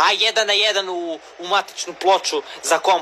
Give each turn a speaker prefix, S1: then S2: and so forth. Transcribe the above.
S1: A1 na 1 u, u matičnu ploču za komp